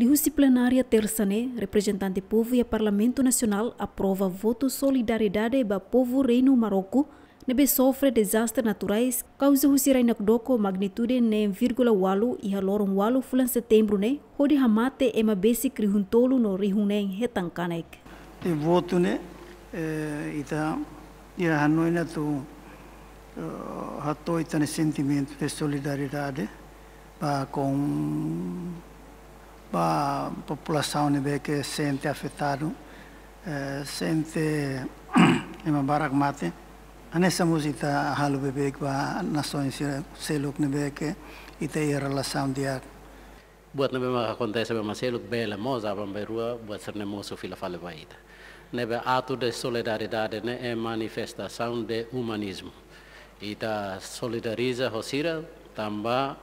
Lihusi plenária terça-ne, representante povo e Parlamento Nacional aprova voto solidariedade para povo Reino Marocco nebe sofre desastres naturais causa husirai nakdoko magnitude ne 1,8 e haloron walu fulan setembro ne hodi hamate ema besi krihuntolo no rihunen hetankanek. E voto ne eh, ita ia hanoi tu uh, hatoi sentimento de solidariedade para com a população que sente afetado, eh, sente uma barak mate. Anessa música halu bebê que a nações seluk nebe que ita a relação dia. Buat nebe mak acontece bema seluk bela moza bamberua buat serne moço fila fale baita. Nebe ato de solidariedade é manifestação de humanismo. Ita solidariza hosira tamba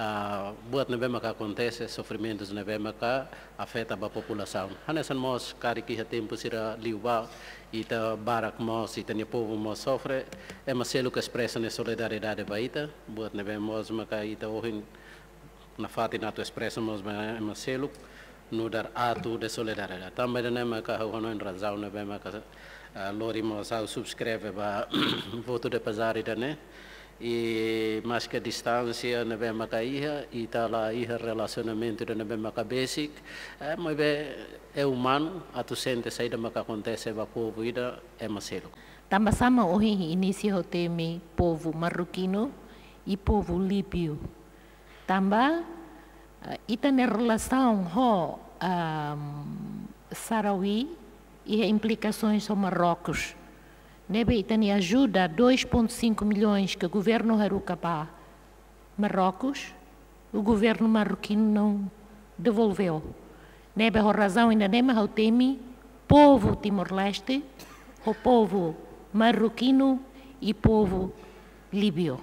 uh, buat na bema ka acontece sofrimentos na bema ka afeta a população hanesan mos kari ki tempo sira liuba ita barak mos ita ni povo mos sofre. É uma selo que expressa na solidariedade baita buat na bema mos maka ita ohin na fati expressa mos é selo no dar ato de solidariedade. Também na maka hono em razão bema ka uh, lori mos au subscreve ba voto de pazari da né e mais que a distância na bem macaíha e tá lá e relacionamento na bem maca basic é mas bem é humano a tu sente saída maca acontece va povo ida é macelo Tamba sama ohi inicia o teme povo marroquino e povo líbio. Tamba uh, ita na relação ho um, Sarawi e implicações sobre Marrocos. Nebe tem ajuda 2,5 milhões que o governo Harucapá, Marrocos, o governo marroquino não devolveu. Nebe razão ainda nem o temi, povo Timor-Leste, o povo marroquino e povo líbio.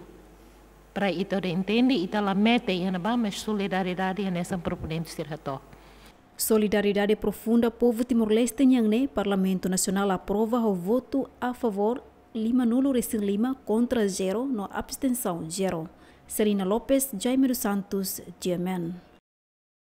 Para isso entende, e tá lá mete e mas solidariedade nessa proponente ser retorno. Solidariedade profunda povo Timor-Leste Nhangne, Parlamento Nacional aprova o voto a favor lima nulo recém lima contra zero no abstenção zero. Serena Lopes, Jaime dos Santos, Gemen.